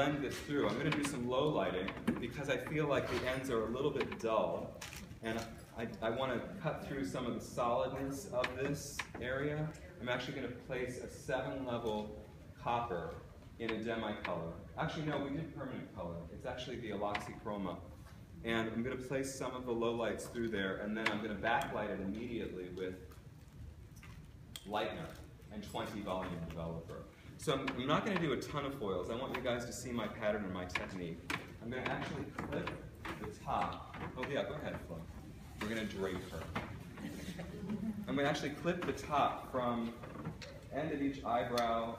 blend this through. I'm going to do some low lighting because I feel like the ends are a little bit dull. And I, I want to cut through some of the solidness of this area. I'm actually going to place a seven level copper in a demi-color. Actually, no, we did permanent color. It's actually the Aloxxi Chroma. And I'm going to place some of the low lights through there, and then I'm going to backlight it immediately with Lightener and 20 volume developer. So I'm, I'm not going to do a ton of foils. I want you guys to see my pattern and my technique. I'm going to actually clip the top. Oh yeah, go ahead, Flo. We're going to drape her. I'm going to actually clip the top from end of each eyebrow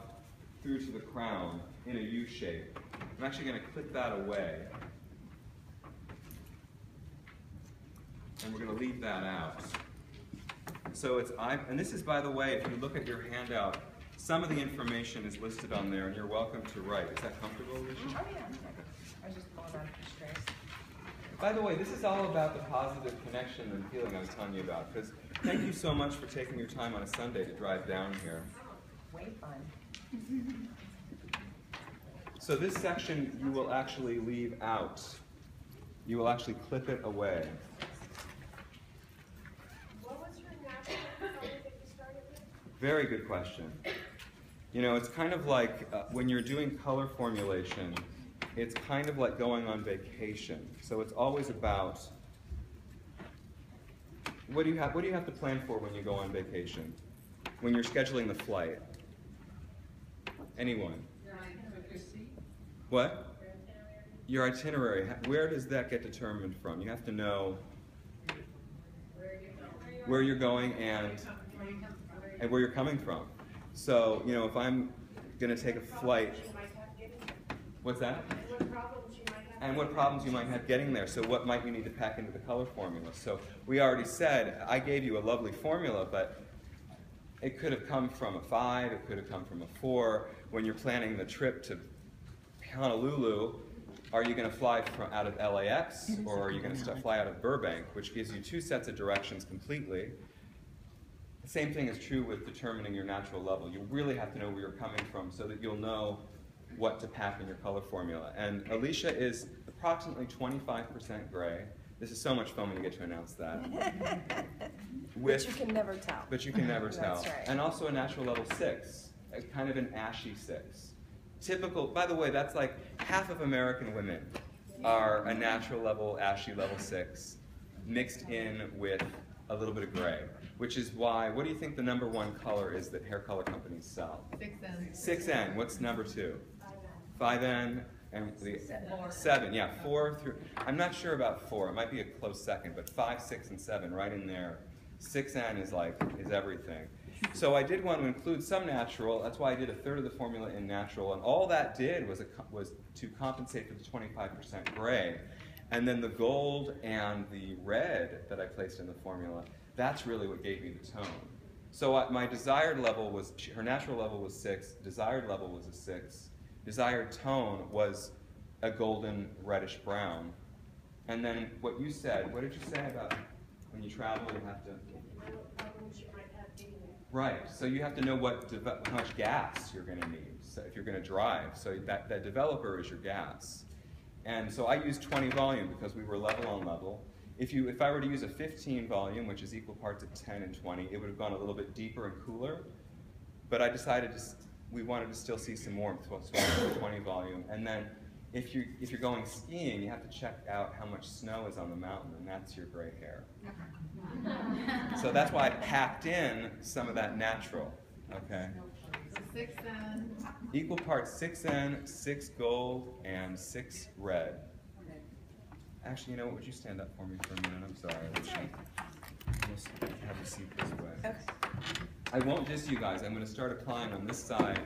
through to the crown in a U shape. I'm actually going to clip that away. And we're going to leave that out. So it's, I, and this is, by the way, if you look at your handout, some of the information is listed on there, and you're welcome to write. Is that comfortable, Alicia? Oh, yeah. I was just pulling out the trace. By the way, this is all about the positive connection and feeling I was telling you about. Because thank you so much for taking your time on a Sunday to drive down here. Way fun. So this section you will actually leave out. You will actually clip it away. What was your natural color that you started with? Very good question. You know, it's kind of like uh, when you're doing color formulation, it's kind of like going on vacation. So it's always about what do you have what do you have to plan for when you go on vacation? When you're scheduling the flight? Anyone? What? Your itinerary. Where does that get determined from? You have to know where you're going and and where you're coming from. So, you know, if I'm going to take a flight, You might have getting there. what's that? And what problems you might have. And what problems you might have getting there. So, what might you need to pack into the color formula? So, we already said I gave you a lovely formula, but it could have come from a five, it could have come from a four. When you're planning the trip to Honolulu, are you going to fly from out of LAX or are you going to fly out of Burbank, which gives you two sets of directions completely? The same thing is true with determining your natural level. You really have to know where you're coming from so that you'll know what to pack in your color formula. And Alicia is approximately 25% gray. This is so much fun when you get to announce that. Which you can never tell. But you can never tell. Right. And also a natural level six, a kind of an ashy six. Typical, by the way, that's like half of American women are a natural level, ashy level six, mixed in with a little bit of gray. Which is why, what do you think the number one color is that hair color companies sell? Six N. 6N, what's number two? 5N, 5N and the seven, yeah, four through, I'm not sure about four, it might be a close second, but five, six, and seven, right in there. 6N is like, is everything. So I did want to include some natural, that's why I did a third of the formula in natural, and all that did was, a, was to compensate for the 25% gray. And then the gold and the red that I placed in the formula, that's really what gave me the tone. So uh, my desired level was, her natural level was six, desired level was a six, desired tone was a golden reddish brown. And then what you said, what did you say about when you travel, you have to, What problems you might have getting there. right, so you have to know what, how much gas you're gonna need, so if you're gonna drive. So that, that developer is your gas. And so I used 20 volume because we were level on level. If you, if I were to use a 15 volume, which is equal parts of 10 and 20, it would have gone a little bit deeper and cooler. But I decided to, we wanted to still see some warmth, so I with 20 volume. And then if you if you're going skiing, you have to check out how much snow is on the mountain, and that's your gray hair. So that's why I packed in some of that natural. Okay. So six N. Equal parts 6N, 6 gold, and 6 red. Actually, you know what? Would you stand up for me for a minute? I'm sorry. Let's let's have a seat this way. Okay. I won't diss you guys. I'm going to start applying on this side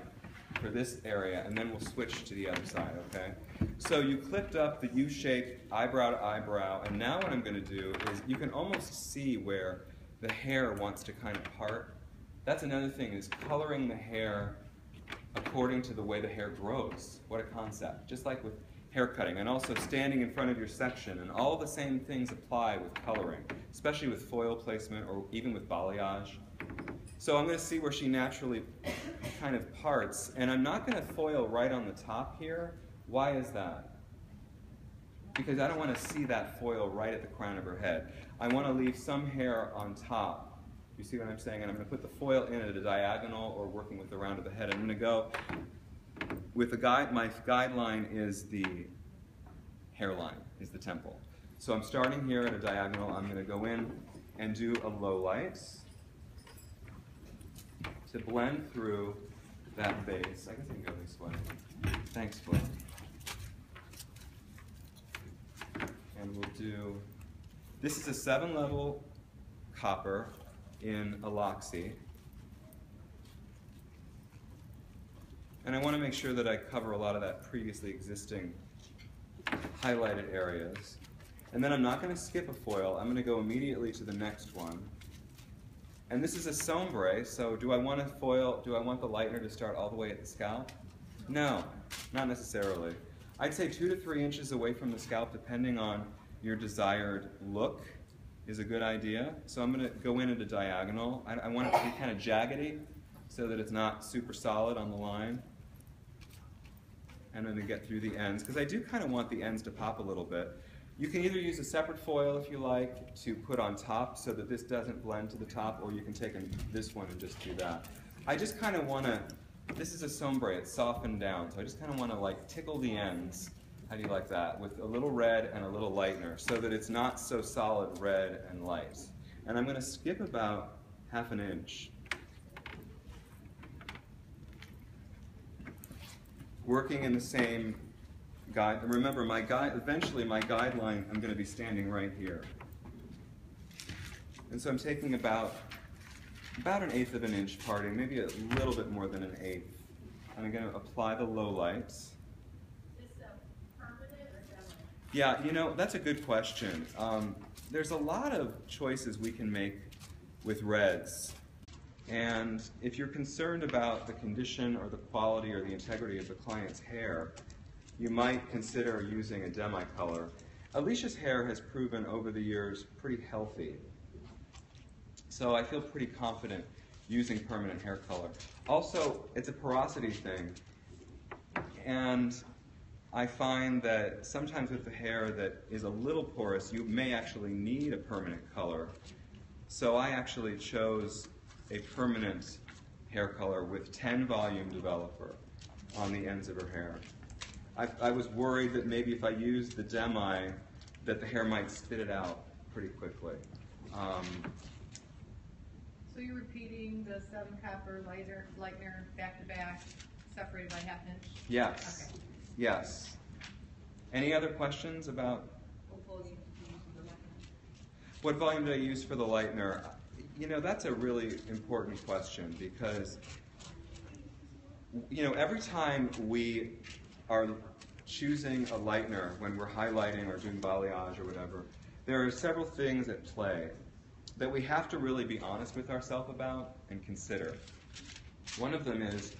for this area, and then we'll switch to the other side, okay? So you clipped up the U-shaped eyebrow to eyebrow, and now what I'm going to do is you can almost see where the hair wants to kind of part. That's another thing, is coloring the hair according to the way the hair grows. What a concept. Just like with hair cutting, and also standing in front of your section, and all the same things apply with coloring, especially with foil placement or even with balayage. So I'm going to see where she naturally kind of parts, and I'm not going to foil right on the top here. Why is that? Because I don't want to see that foil right at the crown of her head. I want to leave some hair on top. You see what I'm saying? And I'm going to put the foil in at a diagonal or working with the round of the head. I'm going to go with the guide, my guideline is the hairline, is the temple. So I'm starting here at a diagonal. I'm going to go in and do a low light to blend through that base. I guess I can go this way. Thanks, Flip. And we'll do, this is a seven level copper in Aloxxi. And I want to make sure that I cover a lot of that previously existing highlighted areas. And then I'm not going to skip a foil. I'm going to go immediately to the next one. And this is a sombré, so do I want a foil, do I want the lightener to start all the way at the scalp? No, not necessarily. I'd say two to three inches away from the scalp, depending on your desired look, is a good idea. So I'm going to go in at a diagonal. I, I want it to be kind of jaggedy, so that it's not super solid on the line. And going to get through the ends, because I do kind of want the ends to pop a little bit. You can either use a separate foil if you like to put on top so that this doesn't blend to the top, or you can take this one and just do that. I just kind of want to, this is a sombré, it's softened down, so I just kind of want to like tickle the ends, how do you like that, with a little red and a little lightener so that it's not so solid red and light. And I'm going to skip about half an inch. Working in the same guide. Remember, my guide. Eventually, my guideline. I'm going to be standing right here, and so I'm taking about about an eighth of an inch parting, maybe a little bit more than an eighth. And I'm going to apply the low lights. Yeah, you know that's a good question. Um, there's a lot of choices we can make with reds. And if you're concerned about the condition or the quality or the integrity of the client's hair, you might consider using a demi-color. Alicia's hair has proven over the years pretty healthy. So I feel pretty confident using permanent hair color. Also, it's a porosity thing. And I find that sometimes with the hair that is a little porous, you may actually need a permanent color. So I actually chose a permanent hair color with 10 volume developer on the ends of her hair. I, I was worried that maybe if I used the demi, that the hair might spit it out pretty quickly. Um, So you're repeating the seven copper lighter, lightener back to back, separated by half an inch? yes, Okay. Yes. Any other questions about what volume did I use for the lightener? You know, that's a really important question because, you know, every time we are choosing a lightener when we're highlighting or doing balayage or whatever, there are several things at play that we have to really be honest with ourselves about and consider. One of them is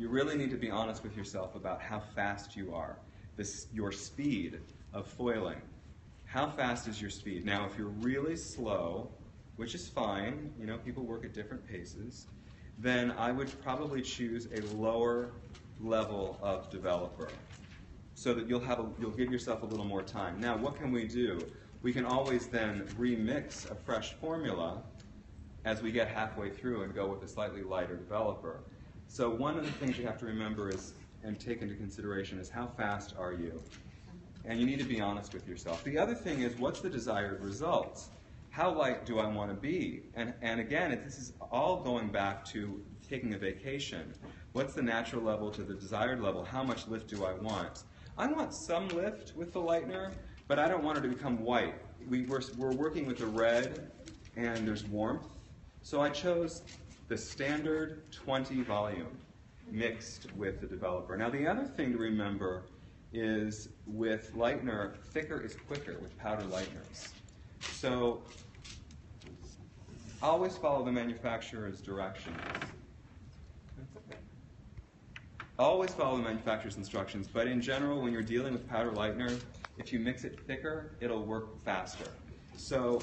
you really need to be honest with yourself about how fast you are, this, your speed of foiling. How fast is your speed? Now, if you're really slow, which is fine, you know, people work at different paces, then I would probably choose a lower level of developer so that you'll have a, you'll give yourself a little more time. Now, what can we do? We can always then remix a fresh formula as we get halfway through and go with a slightly lighter developer. So one of the things you have to remember is and take into consideration is how fast are you? And you need to be honest with yourself. The other thing is what's the desired result? How light do I want to be? And, and again, this is all going back to taking a vacation. What's the natural level to the desired level? How much lift do I want? I want some lift with the lightener, but I don't want it to become white. We, we're, we're working with a red, and there's warmth. So I chose the standard 20 volume mixed with the developer. Now the other thing to remember is with lightener, thicker is quicker with powder lighteners. So always follow the manufacturer's directions. Always follow the manufacturer's instructions, but in general, when you're dealing with powder lightener, if you mix it thicker, it'll work faster. So